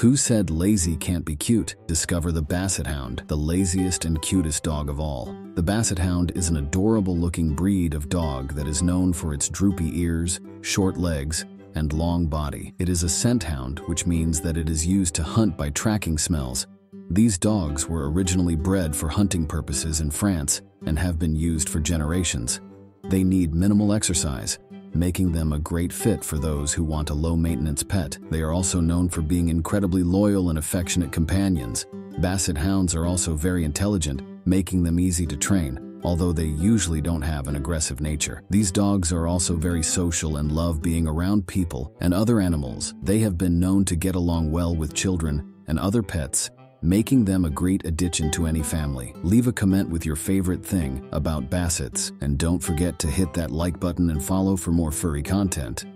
Who said lazy can't be cute? Discover the Basset Hound, the laziest and cutest dog of all. The Basset Hound is an adorable looking breed of dog that is known for its droopy ears, short legs, and long body. It is a scent hound, which means that it is used to hunt by tracking smells. These dogs were originally bred for hunting purposes in France and have been used for generations. They need minimal exercise, making them a great fit for those who want a low-maintenance pet. They are also known for being incredibly loyal and affectionate companions. Basset hounds are also very intelligent, making them easy to train, although they usually don't have an aggressive nature. These dogs are also very social and love being around people and other animals. They have been known to get along well with children and other pets making them a great addition to any family. Leave a comment with your favorite thing about Bassets, and don't forget to hit that like button and follow for more furry content.